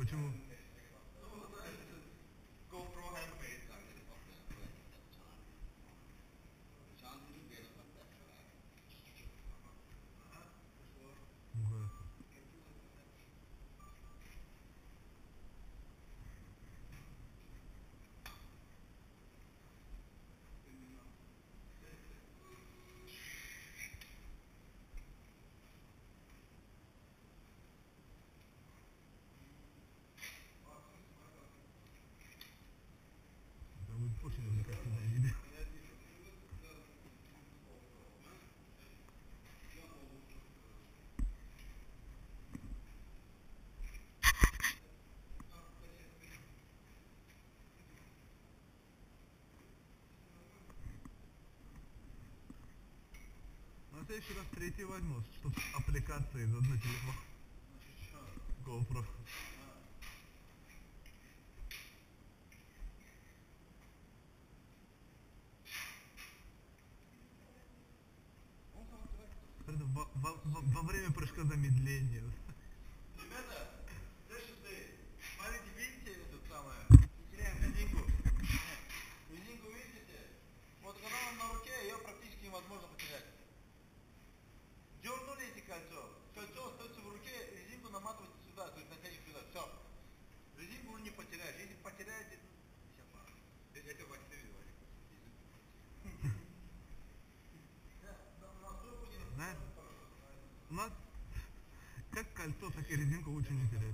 Put you очень увлекательное видео. На следующий раз третий возьму, чтобы аппликации за на телефон. GoPro. Во, во- во- время прыжка замедления. Ребята, слышите, ты, смотрите, видите эту самую, теряем резинку? Резинку видите? Вот когда она на руке, ее практически невозможно потерять. मग का कळतो त्या केरिझम कोच म्हणजे